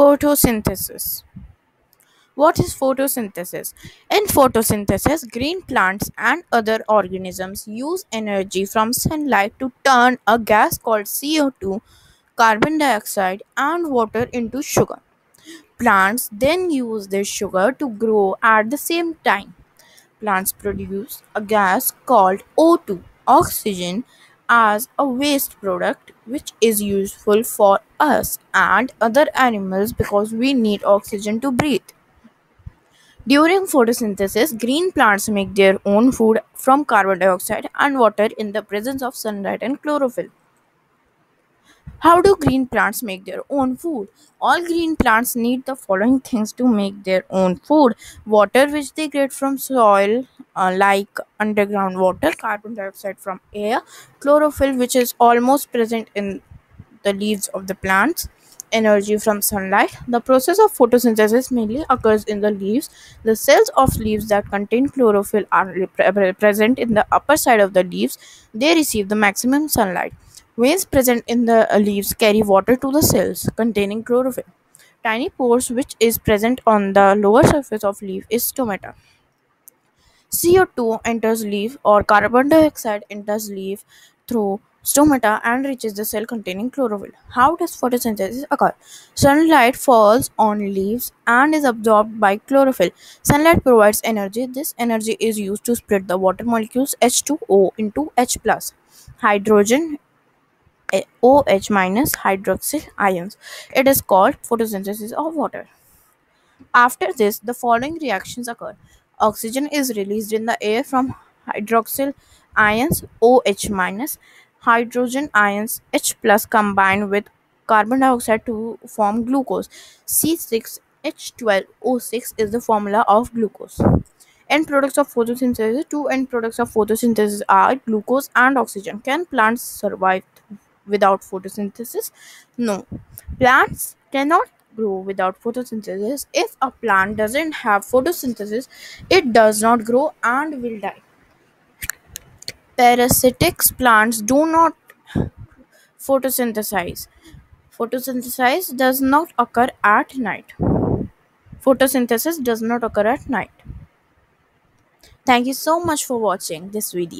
Photosynthesis. What is photosynthesis? In photosynthesis, green plants and other organisms use energy from sunlight to turn a gas called CO2, carbon dioxide, and water into sugar. Plants then use this sugar to grow at the same time. Plants produce a gas called O2, oxygen, as a waste product which is useful for us and other animals because we need oxygen to breathe. During photosynthesis, green plants make their own food from carbon dioxide and water in the presence of sunlight and chlorophyll. How do green plants make their own food? All green plants need the following things to make their own food water, which they get from soil, uh, like underground water, carbon dioxide from air, chlorophyll, which is almost present in the leaves of the plants, energy from sunlight. The process of photosynthesis mainly occurs in the leaves. The cells of leaves that contain chlorophyll are present in the upper side of the leaves. They receive the maximum sunlight. Veins present in the leaves carry water to the cells containing chlorophyll. Tiny pores which is present on the lower surface of leaf is stomata. CO2 enters leaf or carbon dioxide enters leaf through stomata and reaches the cell containing chlorophyll. How does photosynthesis occur? Sunlight falls on leaves and is absorbed by chlorophyll. Sunlight provides energy. This energy is used to split the water molecules H2O into H plus. Hydrogen OH minus hydroxyl ions. It is called photosynthesis of water. After this, the following reactions occur. Oxygen is released in the air from hydroxyl ions OH minus, hydrogen ions H plus combined with carbon dioxide to form glucose. C6H12O6 is the formula of glucose. End products of photosynthesis. Two end products of photosynthesis are glucose and oxygen. Can plants survive without photosynthesis? No. Plants cannot grow without photosynthesis. If a plant doesn't have photosynthesis, it does not grow and will die. Parasitic plants do not photosynthesize. Photosynthesis does not occur at night. Photosynthesis does not occur at night. Thank you so much for watching this video.